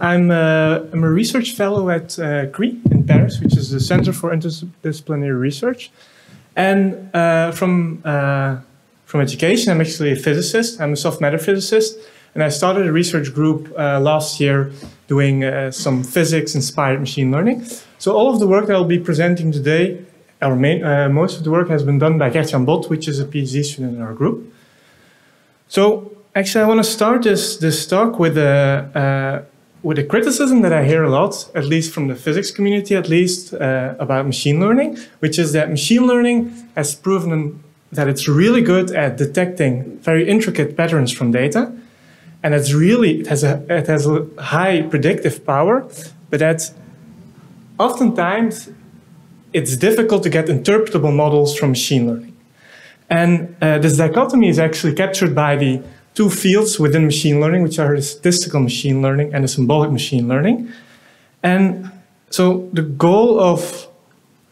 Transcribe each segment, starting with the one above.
I'm, uh, I'm a research fellow at uh, CRI in Paris, which is the Center for Interdisciplinary Research. And uh, from, uh, from education, I'm actually a physicist. I'm a soft matter physicist. And I started a research group uh, last year doing uh, some physics-inspired machine learning. So all of the work that I'll be presenting today, our main, most of the work has been done by Gert-Jan Both, which is a PhD student in our group. So actually, I want to start this, this talk with a, with a criticism that I hear a lot, at least from the physics community, at least uh, about machine learning, which is that machine learning has proven that it's really good at detecting very intricate patterns from data, and it's really it has a it has a high predictive power, but that oftentimes it's difficult to get interpretable models from machine learning. And uh, this dichotomy is actually captured by the two fields within machine learning, which are statistical machine learning and symbolic machine learning. And so the goal of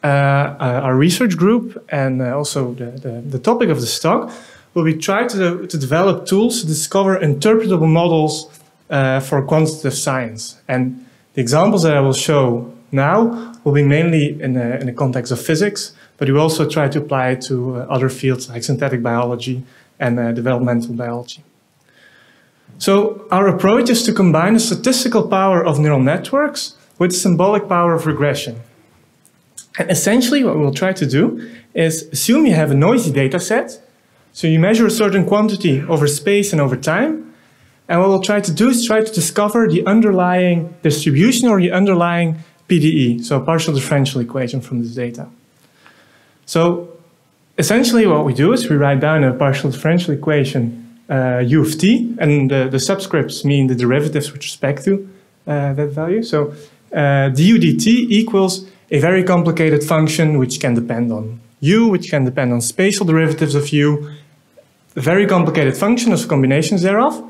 uh, uh our research group and uh, also the, the, the, topic of the talk will be try to, to develop tools to discover interpretable models uh, for quantitative science. And the examples that I will show now will be mainly in the, in the context of physics, but we also try to apply it to uh, other fields like synthetic biology and uh, developmental biology. So our approach is to combine the statistical power of neural networks with the symbolic power of regression. And essentially what we'll try to do is assume you have a noisy data set. So you measure a certain quantity over space and over time. And what we'll try to do is try to discover the underlying distribution or the underlying PDE, so partial differential equation from this data. So essentially what we do is we write down a partial differential equation uh, u of t, and the, the, subscripts mean the derivatives with respect to uh, that value. So uh, du dt equals a very complicated function which can depend on u, which can depend on spatial derivatives of u, a very complicated function of combinations thereof.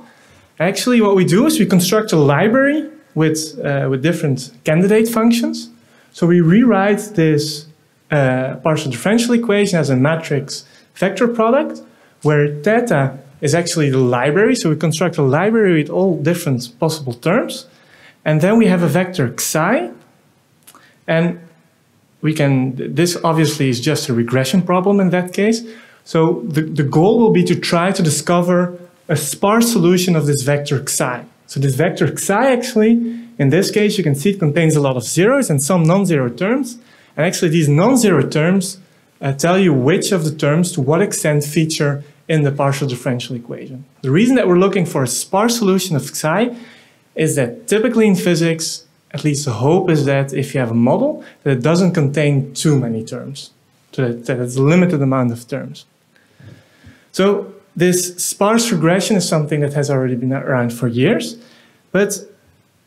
Actually, what we do is we construct a library with, uh, with different candidate functions. So we rewrite this uh, partial differential equation as a matrix vector product where theta is actually the library. So we construct a library with all different possible terms. And then we have a vector xi. And we can, this obviously is just a regression problem in that case. So the, the goal will be to try to discover a sparse solution of this vector xi. So this vector xi actually, in this case, you can see it contains a lot of zeros and some non-zero terms. And actually these non-zero terms uh, tell you which of the terms to what extent feature in the partial differential equation. The reason that we're looking for a sparse solution of xi is that typically in physics, at least the hope is that if you have a model, that it doesn't contain too many terms, so that, that it's a limited amount of terms. So this sparse regression is something that has already been around for years, but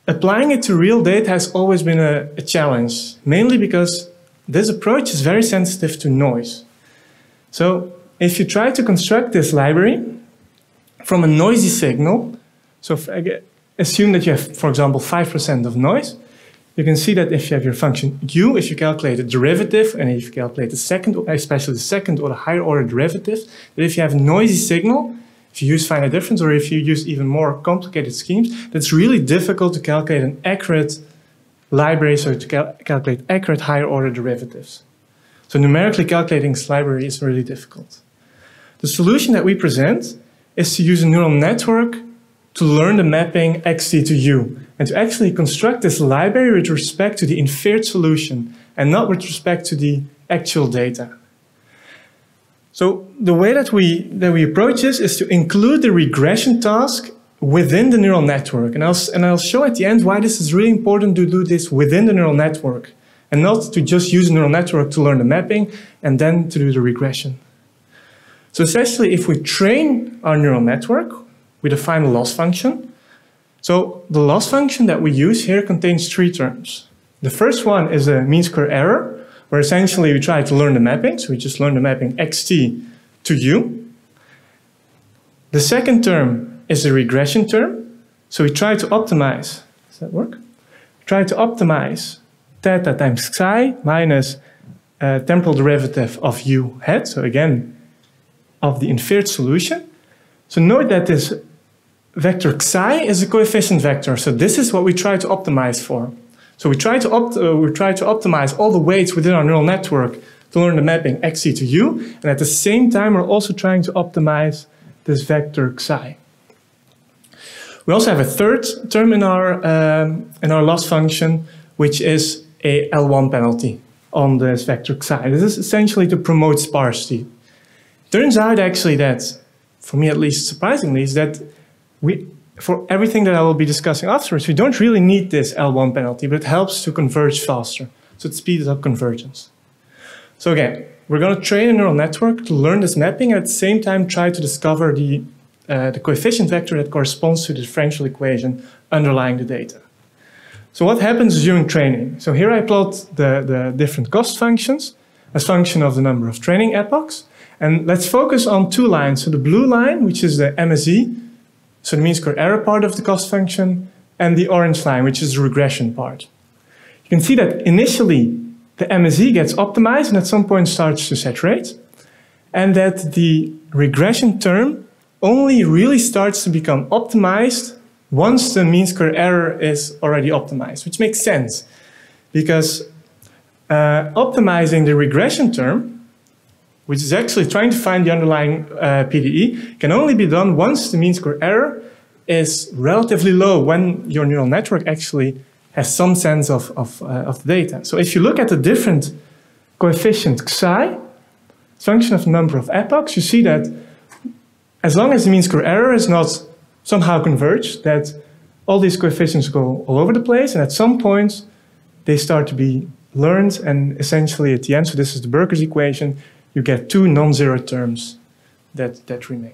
applying it to real data has always been a, a challenge, mainly because this approach is very sensitive to noise. So if you try to construct this library from a noisy signal, so assume that you have, for example, 5% of noise, you can see that if you have your function u, if you calculate the derivative, and if you calculate the second, especially the second or the higher order derivative, that if you have a noisy signal, if you use finite difference or if you use even more complicated schemes, that's really difficult to calculate an accurate library, so to cal calculate accurate higher order derivatives. So numerically calculating this library is really difficult. The solution that we present is to use a neural network to learn the mapping xt to u and to actually construct this library with respect to the inferred solution and not with respect to the actual data. So the way that we, that we approach this is to include the regression task within the neural network. And I'll, and I'll show at the end why this is really important to do this within the neural network and not to just use a neural network to learn the mapping and then to do the regression. So essentially, if we train our neural network, we define a loss function. So the loss function that we use here contains three terms. The first one is a mean square error, where essentially we try to learn the mapping. So we just learn the mapping xt to u. The second term is a regression term. So we try to optimize, does that work? Try to optimize theta times xi minus uh, temporal derivative of u hat. So again, of the inferred solution. So note that this vector xi is a coefficient vector. So this is what we try to optimize for. So we try to, uh, we try to optimize all the weights within our neural network to learn the mapping xt to u. And at the same time, we're also trying to optimize this vector xi. We also have a third term in our, um, in our loss function, which is a L1 penalty on this vector xi. This is essentially to promote sparsity. Turns out actually that, for me at least surprisingly, is that we, for everything that I will be discussing afterwards, we don't really need this L1 penalty, but it helps to converge faster. So it speeds up convergence. So again, we're going to train a neural network to learn this mapping and at the same time try to discover the, uh, the coefficient vector that corresponds to the differential equation underlying the data. So what happens during training? So here I plot the, the different cost functions as function of the number of training epochs. And let's focus on two lines. So the blue line, which is the MSE, so the mean square error part of the cost function, and the orange line, which is the regression part. You can see that initially the MSE gets optimized and at some point starts to saturate, and that the regression term only really starts to become optimized once the mean square error is already optimized, which makes sense because uh, optimizing the regression term, which is actually trying to find the underlying uh, PDE, can only be done once the mean square error is relatively low when your neural network actually has some sense of, of, uh, of the data. So if you look at the different coefficient xi, function of number of epochs, you see that as long as the mean square error is not somehow converged, that all these coefficients go all over the place, and at some point they start to be learned, and essentially at the end, so this is the Burgers equation, you get two non-zero terms that, that remain.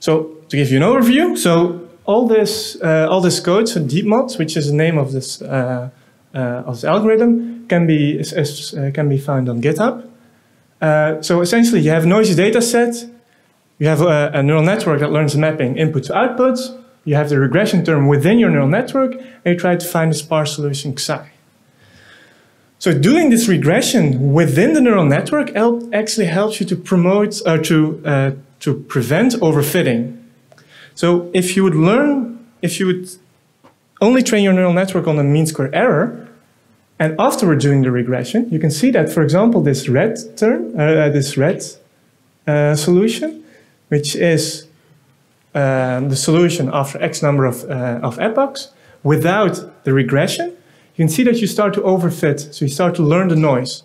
So to give you an overview, so all this, uh, all this code, so DeepMod, which is the name of this, uh, uh, of this algorithm, can be, is, is, uh, can be found on GitHub. Uh, so essentially, you have a noisy data set, you have a, a, neural network that learns mapping input to output. You have the regression term within your neural network, and you try to find a sparse solution xi. So doing this regression within the neural network help, actually helps you to promote or to uh, to prevent overfitting. So if you would learn, if you would only train your neural network on a mean square error, and afterward doing the regression, you can see that, for example, this red term, uh, this red uh, solution which is uh, the solution after x number of, uh, of epochs without the regression, you can see that you start to overfit, so you start to learn the noise.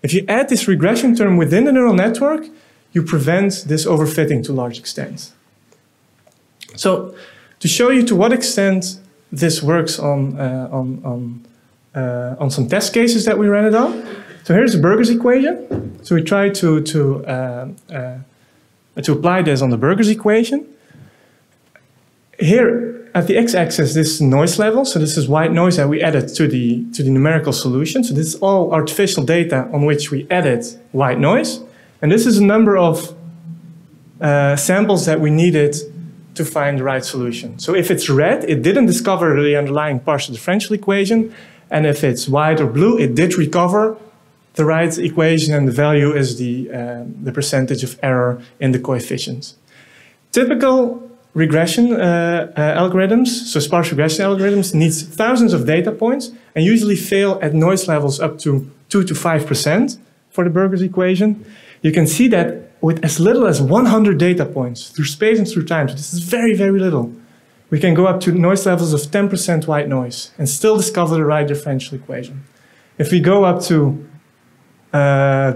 If you add this regression term within the neural network, you prevent this overfitting to large extent. So to show you to what extent this works on, uh, on, on, uh, on some test cases that we ran it on. So here's the Burgers equation. So we try to, to uh, uh to apply this on the Burgers equation, here at the x-axis, this noise level. So this is white noise that we added to the, to the numerical solution. So this is all artificial data on which we added white noise. And this is a number of uh, samples that we needed to find the right solution. So if it's red, it didn't discover the underlying partial differential equation. And if it's white or blue, it did recover the right equation and the value is the, uh, the percentage of error in the coefficients. Typical regression uh, uh, algorithms, so sparse regression algorithms, needs thousands of data points and usually fail at noise levels up to 2 to 5% for the Burgers equation. You can see that with as little as 100 data points through space and through time, so this is very, very little, we can go up to noise levels of 10% white noise and still discover the right differential equation. If we go up to uh,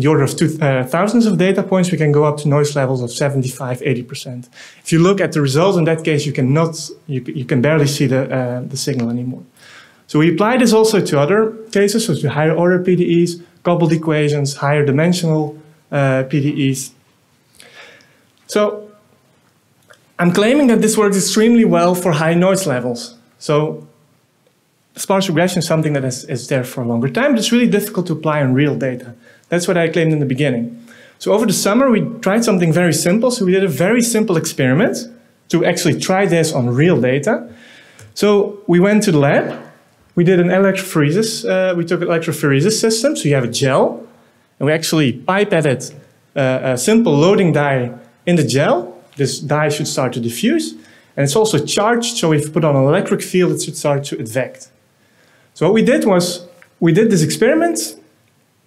the order of two, uh, thousands of data points, we can go up to noise levels of 75, 80%. If you look at the results in that case, you cannot, you, you can barely see the, uh, the signal anymore. So we apply this also to other cases, so to higher order PDEs, coupled equations, higher dimensional uh, PDEs. So I'm claiming that this works extremely well for high noise levels. So sparse regression is something that is, is there for a longer time, but it's really difficult to apply on real data. That's what I claimed in the beginning. So over the summer, we tried something very simple. So we did a very simple experiment to actually try this on real data. So we went to the lab. We did an electrophoresis. Uh, we took an electrophoresis system. So you have a gel, and we actually pipetted uh, a simple loading dye in the gel. this dye should start to diffuse. And it's also charged, so if you put on an electric field, it should start to advect. So what we did was, we did this experiment.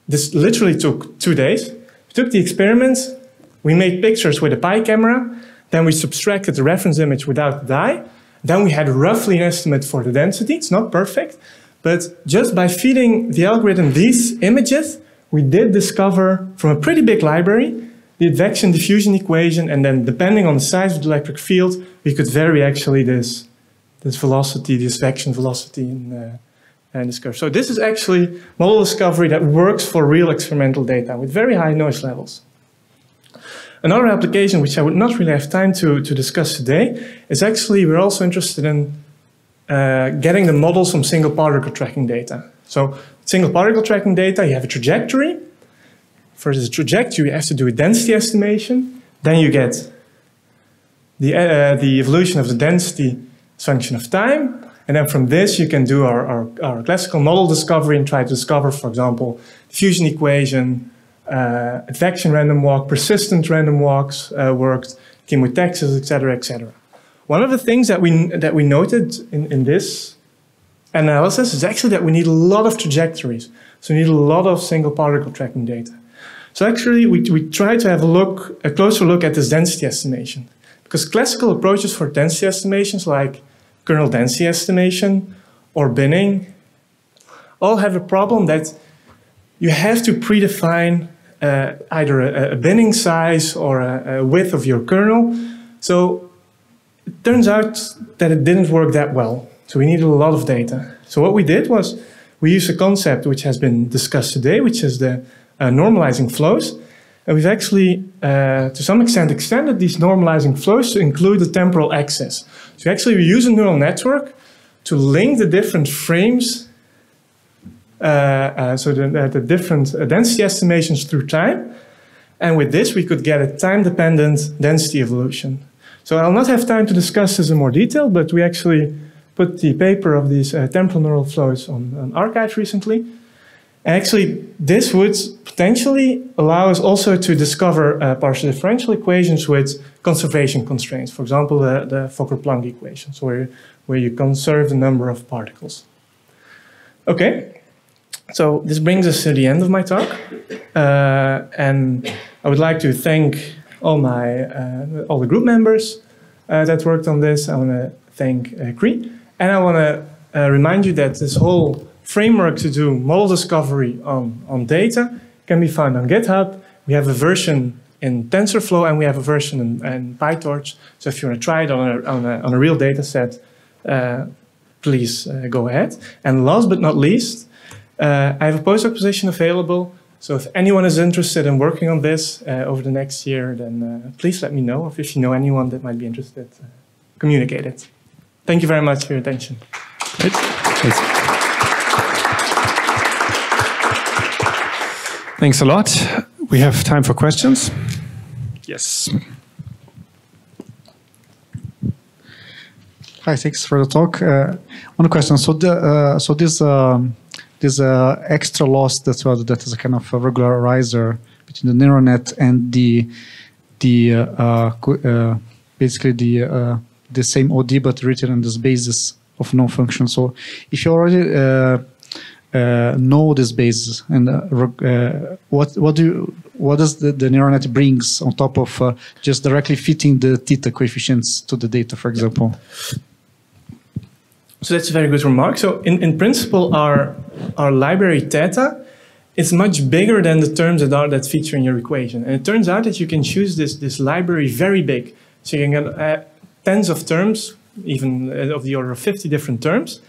This literally took two days. We took the experiment, we made pictures with a Pi camera, then we subtracted the reference image without the dye. Then we had roughly an estimate for the density. It's not perfect, but just by feeding the algorithm these images, we did discover from a pretty big library the advection diffusion equation, and then depending on the size of the electric field, we could vary actually this, this velocity, this advection velocity in, uh, this. So this is actually model discovery that works for real experimental data with very high noise levels. Another application, which I would not really have time to, to discuss today, is actually we're also interested in uh, getting the models from single particle tracking data. So single particle tracking data, you have a trajectory, for this trajectory, you have to do a density estimation. Then you get the, uh, the evolution of the density function of time. And then from this, you can do our, our, our classical model discovery and try to discover, for example, fusion equation, uh, advection random walk, persistent random walks uh, worked, chemotaxis, etc., etc. One of the things that we, that we noted in, in this analysis is actually that we need a lot of trajectories. So we need a lot of single particle tracking data. So actually, we, we try to have a look, a closer look at this density estimation. Because classical approaches for density estimations, like kernel density estimation or binning, all have a problem that you have to predefine uh, either a, a, binning size or a, a width of your kernel. So it turns out that it didn't work that well. So we needed a lot of data. So what we did was we used a concept which has been discussed today, which is the uh, normalizing flows. And we've actually, uh, to some extent, extended these normalizing flows to include the temporal axis. So actually, we use a neural network to link the different frames, uh, uh so the, uh, the different density estimations through time. And with this, we could get a time-dependent density evolution. So I'll not have time to discuss this in more detail, but we actually put the paper of these uh, temporal neural flows on, on arXiv recently. Actually, this would potentially allow us also to discover uh, partial differential equations with conservation constraints. For example, the, the Fokker-Planck equations, where, where you conserve the number of particles. Okay, so this brings us to the end of my talk. Uh, and I would like to thank all my uh, all the group members uh, that worked on this. I want to thank uh, CRI. And I want to uh, remind you that this whole framework to do model discovery on, on data can be found on GitHub. We have a version in TensorFlow and we have a version in, in PyTorch. So if you want to try it on a, on a, on a real data set, uh, please uh, go ahead. And last but not least, uh, I have a postdoc position available. So if anyone is interested in working on this uh, over the next year, then uh, please let me know. Or if you know anyone that might be interested, uh, communicate it. Thank you very much for your attention. Thanks a lot. We have time for questions. Yes. Hi, thanks for the talk. Uh, one question. So, the, uh, so this um, this uh, extra loss that's well, that is a kind of a regularizer between the neural net and the the uh, uh, basically the uh, the same OD but written on this basis of no function. So, if you already uh, know this basis and uh, uh, what what do you, what does the, the neural net brings on top of uh, just directly fitting the theta coefficients to the data, for example? So that's a very good remark. So in, in principle, our our library theta is much bigger than the terms that are that feature in your equation. And it turns out that you can choose this this library very big. So you can get uh, tens of terms, even of the order of 50 different terms.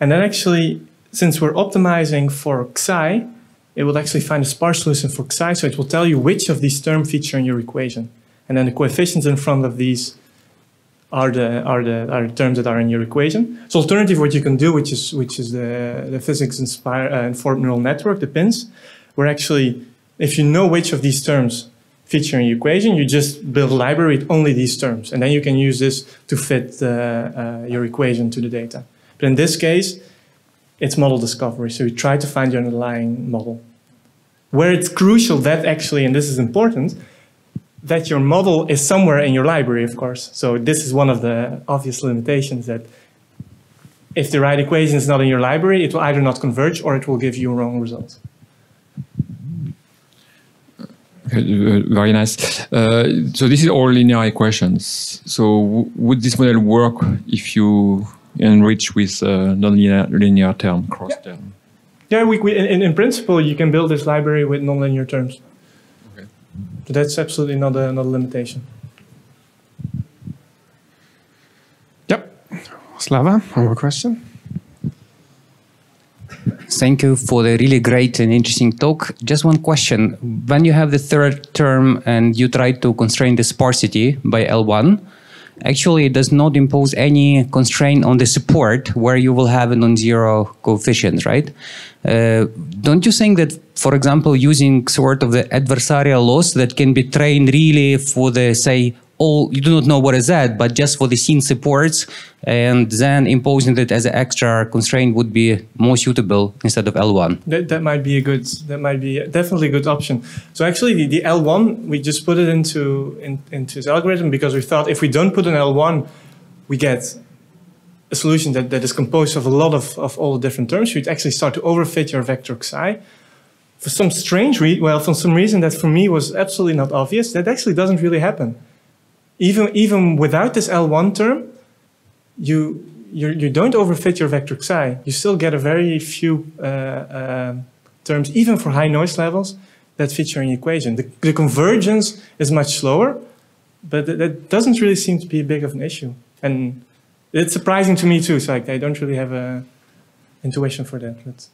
And then actually since we're optimizing for Xi, it will actually find a sparse solution for Xi, so it will tell you which of these terms feature in your equation. And then the coefficients in front of these are the, are the, are terms that are in your equation. So alternative, what you can do, which is, which is the, the physics inspired, uh, informed neural network, the PINNs, where actually, if you know which of these terms feature in your equation, you just build a library with only these terms. And then you can use this to fit uh, uh, your equation to the data. But in this case, it's model discovery. So you try to find the underlying model. Where it's crucial that actually, and this is important, that your model is somewhere in your library, of course. So this is one of the obvious limitations that if the right equation is not in your library, it will either not converge or it will give you a wrong result. Very nice. Uh, so this is all linear equations. So would this model work if you enrich with uh, non-linear term, cross yeah. term? Yeah, we, we, in, in principle, you can build this library with non-linear terms. Okay. So that's absolutely not a, not a limitation. Yep. Slava, one more question. Thank you for the really great and interesting talk. Just one question. When you have the third term and you try to constrain the sparsity by L1, actually it does not impose any constraint on the support where you will have a non-zero coefficient, right? Uh, don't you think that, for example, using sort of the adversarial loss that can be trained really for the, say, all you do not know what is that, but just for the scene supports, and then imposing it as an extra constraint would be more suitable instead of L1. That, that might be a good, that might be definitely a good option. So actually, the, the L1 we just put it into in, into this algorithm because we thought if we don't put an L1, we get a solution that, that is composed of a lot of, of all the different terms. You'd actually start to overfit your vector xi. For some strange reason, well, for some reason that for me was absolutely not obvious, that actually doesn't really happen even, even without this L1 term, you, you, you don't overfit your vector xi. You still get a very few uh, uh, terms, even for high noise levels, that fit your equation. The, the convergence is much slower, but that, that doesn't really seem to be a big of an issue. And it's surprising to me too, so I, I don't really have a intuition for that. But.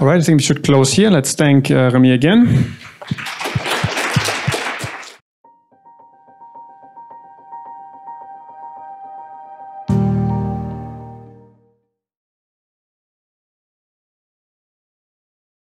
All right, I think we should close here. Let's thank uh, Remy again.